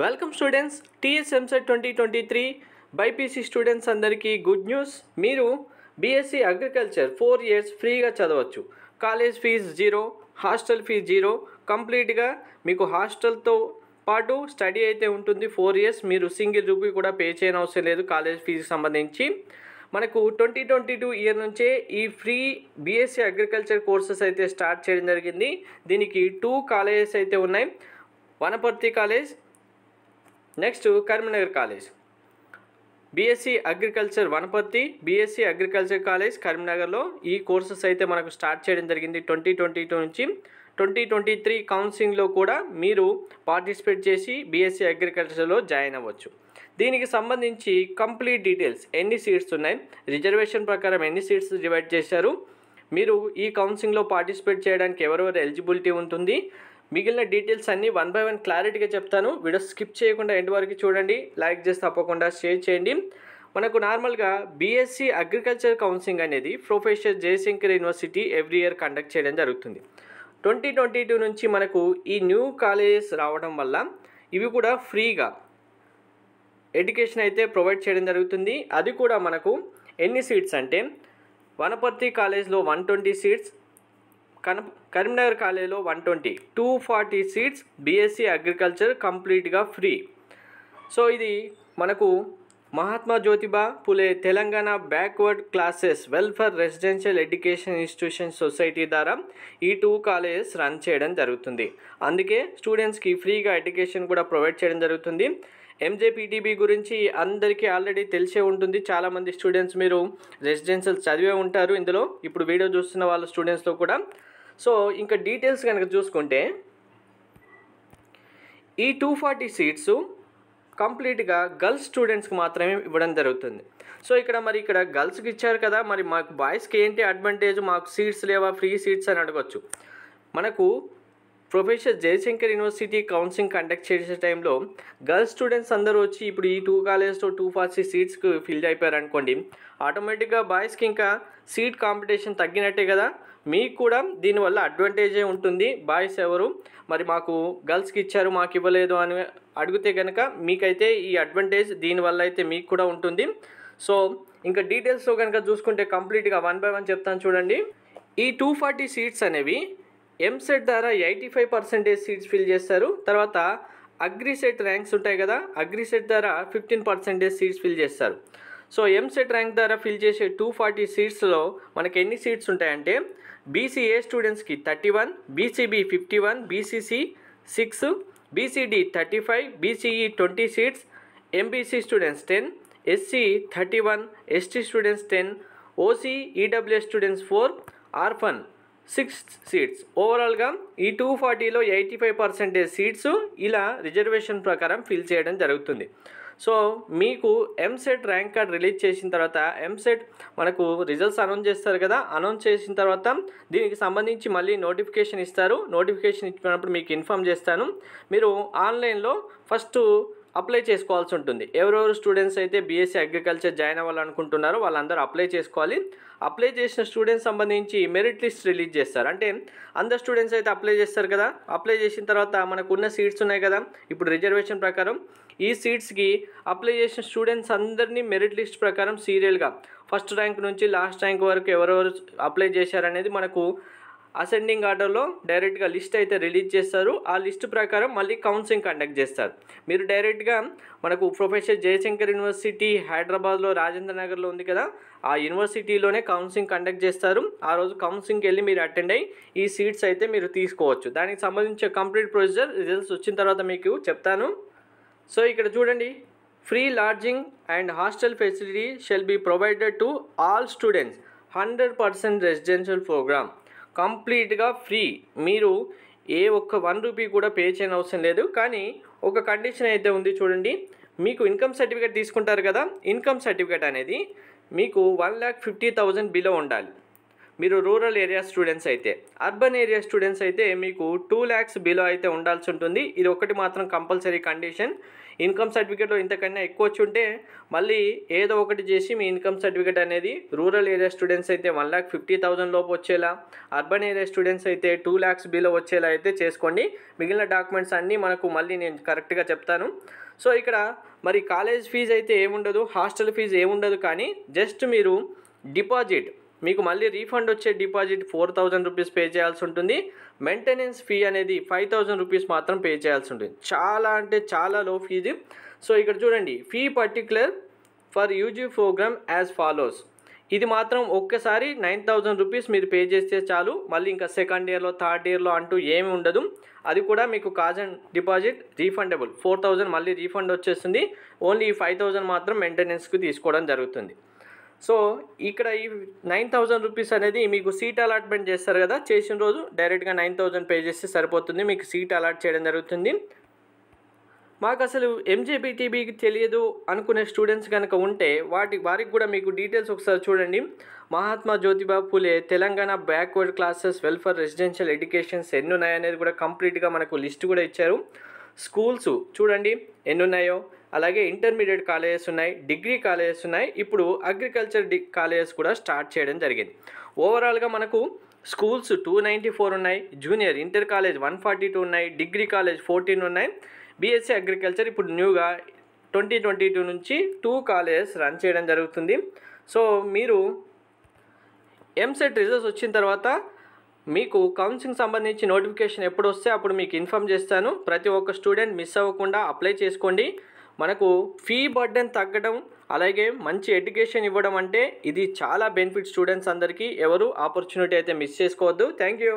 Welcome students TS EAMCET twenty twenty three BiPC students అందరికీ good news మీరు BSc agriculture four years ఫ్రీగా చదవచ్చు. College fees zero hostel fees zero కంప్లీట్గా మీకు హాస్టల్తో పాటు స్టడీ అయితే ఉంటుంది. ఫోర్ ఇయర్స్ మీరు సింగిల్ రూపీ కూడా పే చేయని అవసరం లేదు కాలేజ్ ఫీజుకి సంబంధించి. మనకు ట్వంటీ ట్వంటీ టూ ఇయర్ నుంచే ఈ ఫ్రీ బీఎస్సీ అగ్రికల్చర్ కోర్సెస్ అయితే స్టార్ట్ చేయడం జరిగింది. దీనికి టూ కాలేజెస్ అయితే ఉన్నాయి. Wanaparthy college next Karimnagar college. BSc agriculture Wanaparthy BSc agriculture college కరీంనగర్లో ఈ కోర్సెస్ అయితే మనకు స్టార్ట్ చేయడం జరిగింది ట్వంటీ ట్వంటీ టూ నుంచి. ట్వంటీ ట్వంటీ త్రీ కౌన్సిలింగ్లో కూడా మీరు పార్టిసిపేట్ చేసి బీఎస్సీ అగ్రికల్చర్లో జాయిన్ అవ్వచ్చు. దీనికి సంబంధించి కంప్లీట్ డీటెయిల్స్ ఎన్ని సీట్స్ ఉన్నాయి రిజర్వేషన్ ప్రకారం ఎన్ని సీట్స్ డివైడ్ చేశారు మీరు ఈ కౌన్సిలింగ్లో పార్టిసిపేట్ చేయడానికి ఎవరెవరు ఎలిజిబిలిటీ ఉంటుంది మిగిలిన డీటెయిల్స్ అన్నీ వన్ బై వన్ క్లారిటీగా చెప్తాను. వీడియో స్కిప్ చేయకుండా ఎండ్ వరకు చూడండి. లైక్ చేసి తప్పకుండా షేర్ చేయండి. మనకు నార్మల్గా బీఎస్సీ అగ్రికల్చర్ కౌన్సిలింగ్ అనేది professor Jayashankar university every year conduct చేయడం జరుగుతుంది. ట్వంటీ ట్వంటీ టూ నుంచి మనకు ఈ న్యూ కాలేజెస్ రావడం వల్ల ఇవి కూడా ఫ్రీగా ఎడ్యుకేషన్ అయితే ప్రొవైడ్ చేయడం జరుగుతుంది. అది కూడా మనకు ఎన్ని సీట్స్ అంటే వనపర్తి కాలేజ్లో వన్ ట్వంటీ సీట్స్ కన కరీంనగర్ కాలేజీలో one twenty. Two forty seats BSc agriculture కంప్లీట్గా ఫ్రీ. సో ఇది మనకు Mahatma Jyotiba Phule Telangana backward classes welfare residential education institution society ద్వారా ఈ టూ కాలేజెస్ రన్ చేయడం జరుగుతుంది. అందుకే స్టూడెంట్స్కి ఫ్రీగా ఎడ్యుకేషన్ కూడా ప్రొవైడ్ చేయడం జరుగుతుంది. ఎంజేపీటీబీ గురించి అందరికీ ఆల్రెడీ తెలిసే ఉంటుంది. చాలామంది స్టూడెంట్స్ మీరు రెసిడెన్షియల్ చదివే ఉంటారు. ఇందులో ఇప్పుడు వీడియో చూస్తున్న వాళ్ళ స్టూడెంట్స్లో కూడా సో ఇంకా డీటెయిల్స్ కనుక చూసుకుంటే ఈ టూ ఫార్టీ సీట్స్ కంప్లీట్గా గర్ల్స్ స్టూడెంట్స్కి మాత్రమే ఇవ్వడం జరుగుతుంది. సో ఇక్కడ మరి ఇక్కడ గర్ల్స్కి ఇచ్చారు కదా మరి మాకు బాయ్స్కి ఏంటి అడ్వాంటేజ్? మాకు సీట్స్ లేవా? ఫ్రీ సీట్స్ అని అడగచ్చు. మనకు professor Jayashankar university counselling conduct చేసే టైంలో గర్ల్స్ స్టూడెంట్స్ అందరూ వచ్చి ఇప్పుడు ఈ టూ కాలేజ్లో టూ ఫార్టీ సీట్స్కి ఫిల్ అయిపోయారు అనుకోండి ఆటోమేటిక్గా బాయ్స్కి ఇంకా సీట్ కాంపిటీషన్ తగ్గినట్టే కదా? మీకు కూడా దీనివల్ల అడ్వాంటేజే ఉంటుంది. బాయ్స్ ఎవరు? మరి మాకు గర్ల్స్కి ఇచ్చారు మాకు ఇవ్వలేదు అని అడిగితే కనుక మీకైతే ఈ అడ్వాంటేజ్ దీనివల్ల అయితే మీకు కూడా ఉంటుంది. సో ఇంకా డీటెయిల్స్లో కనుక చూసుకుంటే కంప్లీట్గా వన్ బై వన్ చెప్తాను చూడండి. ఈ టూ ఫార్టీ సీట్స్ అనేవి ఎంసెట్ ద్వారా eighty five percentage seats fill చేస్తారు. తర్వాత అగ్రిసెట్ ర్యాంక్స్ ఉంటాయి కదా అగ్రిసెట్ ద్వారా ఫిఫ్టీన్ పర్సెంటేజ్ సీట్స్ ఫిల్ చేస్తారు. సో ఎంసెట్ ర్యాంక్ ద్వారా ఫిల్ చేసే టూ ఫార్టీ సీట్స్లో మనకి ఎన్ని సీట్స్ ఉంటాయంటే బీసీఏ స్టూడెంట్స్కి thirty one BCB fifty one BCC six BCD thirty five BCE twenty seats MBC students ten SC thirty one ST students ten OC EWS students four orphan six seats ఓవరాల్గా ఈ two ఫార్టీలో eighty five percentage seats ఇలా reservation ప్రకారం fill చేయడం జరుగుతుంది. So మీకు EAMCET rank card release చేసిన తర్వాత ఎంసెట్ మనకు రిజల్ట్స్ అనౌన్స్ చేస్తారు కదా అనౌన్స్ చేసిన తర్వాత దీనికి సంబంధించి మళ్ళీ నోటిఫికేషన్ ఇస్తారు. నోటిఫికేషన్ ఇచ్చినప్పుడు మీకు ఇన్ఫామ్ చేస్తాను. మీరు ఆన్లైన్లో ఫస్ట్ అప్లై చేసుకోవాల్సి ఉంటుంది. ఎవరెవరు స్టూడెంట్స్ అయితే బీఎస్సీ అగ్రికల్చర్ జాయిన్ అవ్వాలనుకుంటున్నారో వాళ్ళందరూ అప్లై చేసుకోవాలి. అప్లై చేసిన స్టూడెంట్స్ సంబంధించి మెరిట్ లిస్ట్ రిలీజ్ చేస్తారు. అంటే అందరు స్టూడెంట్స్ అయితే అప్లై చేస్తారు కదా. అప్లై చేసిన తర్వాత మనకు ఉన్న సీట్స్ ఉన్నాయి కదా. ఇప్పుడు రిజర్వేషన్ ప్రకారం ఈ సీట్స్కి అప్లై చేసిన స్టూడెంట్స్ అందరినీ మెరిట్ లిస్ట్ ప్రకారం సీరియల్గా ఫస్ట్ ర్యాంక్ నుంచి లాస్ట్ ర్యాంక్ వరకు ఎవరెవరు అప్లై చేశారనేది మనకు అసెండింగ్ ఆర్డర్లో డైరెక్ట్గా లిస్ట్ అయితే రిలీజ్ చేస్తారు. ఆ లిస్ట్ ప్రకారం మళ్ళీ కౌన్సిలింగ్ కండక్ట్ చేస్తారు. మీరు డైరెక్ట్గా మనకు ప్రొఫెసర్ జయశంకర్ యూనివర్సిటీ హైదరాబాద్లో రాజేంద్ర నగర్లో ఉంది కదా ఆ యూనివర్సిటీలోనే కౌన్సిలింగ్ కండక్ట్ చేస్తారు. ఆ రోజు కౌన్సిలింగ్కి వెళ్ళి మీరు అటెండ్ అయ్యి ఈ సీట్స్ అయితే మీరు తీసుకోవచ్చు. దానికి సంబంధించిన కంప్లీట్ ప్రొసీజర్ రిజల్ట్స్ వచ్చిన తర్వాత మీకు చెప్తాను. సో ఇక్కడ చూడండి. Free lodging and hostel facility shall be provided to all students. Hundred percent residential programme. కంప్లీట్గా ఫ్రీ. మీరు ఏ ఒక్క వన్ రూపీ కూడా పే చేయని అవసరం లేదు. కానీ ఒక కండిషన్ అయితే ఉంది చూడండి. మీకు ఇన్కమ్ సర్టిఫికేట్ తీసుకుంటారు కదా? ఇన్కమ్ సర్టిఫికేట్ అనేది మీకు one lakh fifty thousand below ఉండాలి. మీరు రూరల్ ఏరియా స్టూడెంట్స్ అయితే. అర్బన్ ఏరియా స్టూడెంట్స్ అయితే మీకు టూ ల్యాక్స్ బిలో అయితే ఉండాల్సి ఉంటుంది. ఇది ఒకటి మాత్రం కంపల్సరీ కండిషన్. ఇన్కమ్ సర్టిఫికేట్లో ఇంతకన్నా ఎక్కువ వచ్చి ఉంటే మళ్ళీ ఏదో ఒకటి చేసి మీ ఇన్కమ్ సర్టిఫికేట్ అనేది రూరల్ ఏరియా స్టూడెంట్స్ అయితే వన్ ల్యాక్ ఫిఫ్టీ థౌసండ్ లోపు వచ్చేలా అర్బన్ ఏరియా స్టూడెంట్స్ అయితే టూ ల్యాక్స్ బిలో వచ్చేలా అయితే చేసుకోండి. మిగిలిన డాక్యుమెంట్స్ అన్నీ మనకు మళ్ళీ నేను కరెక్ట్గా చెప్తాను. సో ఇక్కడ మరి కాలేజ్ ఫీజు అయితే ఏముండదు హాస్టల్ ఫీజు ఏముండదు కానీ జస్ట్ మీరు డిపాజిట్ మీకు మళ్ళీ రీఫండ్ వచ్చే deposit four thousand rupees pay చేయాల్సి ఉంటుంది. మెయింటెనెన్స్ ఫీ అనేది ఫైవ్ థౌజండ్ రూపీస్ మాత్రం పే చేయాల్సి ఉంటుంది. చాలా అంటే చాలా లో ఫీజు సో ఇక్కడ చూడండి. Fee particular for UG programme as follows ఇది మాత్రం ఒక్కసారి నైన్ థౌజండ్ రూపీస్ మీరు పే చేస్తే చాలు. మళ్ళీ ఇంకా సెకండ్ ఇయర్లో థర్డ్ ఇయర్లో అంటూ ఏమి ఉండదు. అది కూడా మీకు cause and deposit refundable four thousand మళ్ళీ రీఫండ్ వచ్చేస్తుంది. ఓన్లీ ఈ ఫైవ్ థౌజండ్ మాత్రం మెయింటెనెన్స్కి తీసుకోవడం జరుగుతుంది. సో ఇక్కడ ఈ నైన్ థౌజండ్ రూపీస్ అనేది మీకు సీట్ అలాట్మెంట్ చేస్తారు కదా చేసిన రోజు డైరెక్ట్గా నైన్ థౌజండ్ పే చేస్తే సరిపోతుంది మీకు సీట్ అలాట్ చేయడం జరుగుతుంది. మాకు అసలు ఎంజేబీటీబీకి తెలియదు అనుకునే స్టూడెంట్స్ కనుక ఉంటే వాటి వారికి కూడా మీకు డీటెయిల్స్ ఒకసారి చూడండి. Mahatma Jyotiba Phule Telangana backward classes welfare residential educations ఎన్ని ఉన్నాయనేది కూడా కంప్లీట్గా మనకు లిస్ట్ కూడా ఇచ్చారు. స్కూల్స్ చూడండి ఎన్ని ఉన్నాయో అలాగే ఇంటర్మీడియట్ కాలేజెస్ ఉన్నాయి డిగ్రీ కాలేజెస్ ఉన్నాయి. ఇప్పుడు అగ్రికల్చర్ డి కాలేజెస్ కూడా స్టార్ట్ చేయడం జరిగింది. ఓవరాల్గా మనకు స్కూల్స్ టూ నైంటీ ఫోర్ ఉన్నాయి junior inter college one forty two ఉన్నాయి డిగ్రీ కాలేజ్ ఫోర్టీన్ ఉన్నాయి. బీఎస్సీ అగ్రికల్చర్ ఇప్పుడు న్యూగా ట్వంటీ ట్వంటీ టూ నుంచి టూ కాలేజెస్ రన్ చేయడం జరుగుతుంది. సో మీరు ఎంసెట్ రిజల్ట్స్ వచ్చిన తర్వాత మీకు కౌన్సిలింగ్ సంబంధించి నోటిఫికేషన్ ఎప్పుడు వస్తే అప్పుడు మీకు ఇన్ఫామ్ చేస్తాను. ప్రతి ఒక్క స్టూడెంట్ మిస్ అవ్వకుండా అప్లై చేసుకోండి. మనకు ఫీ బర్డెన్ తగ్గడం అలాగే మంచి ఎడ్యుకేషన్ ఇవ్వడం అంటే ఇది చాలా బెనిఫిట్ స్టూడెంట్స్ అందరికీ. ఎవరు ఆపర్చునిటీ అయితే మిస్ చేసుకోవద్దు. Thank you